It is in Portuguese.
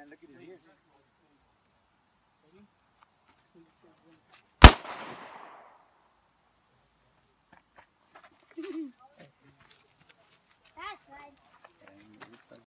man, look at his ears.